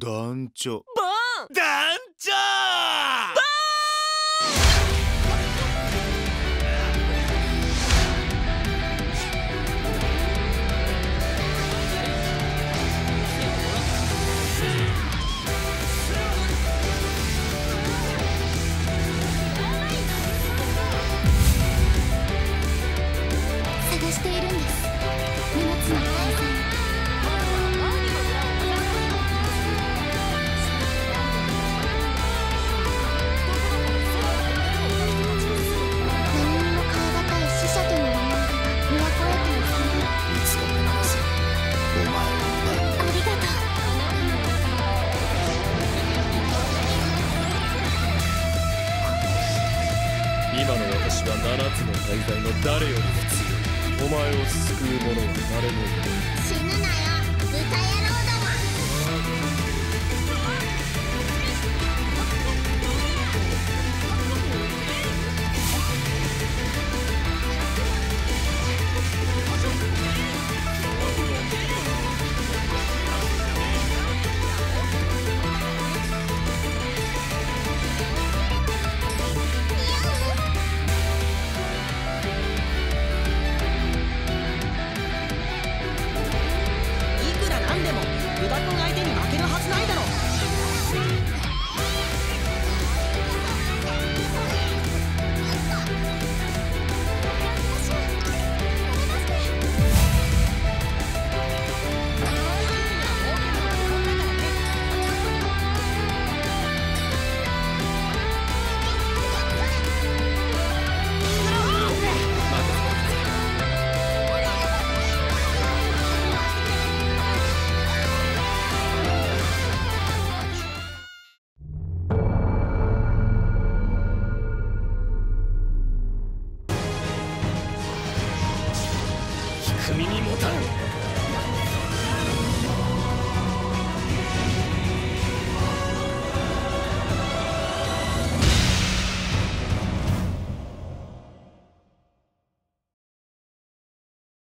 団長。バーン！団長今の私は七つの大罪の誰よりも強い。お前を救う者は誰もいない。死ぬなよ。豚野郎。田君相手に負けるはずないだろ組に持たん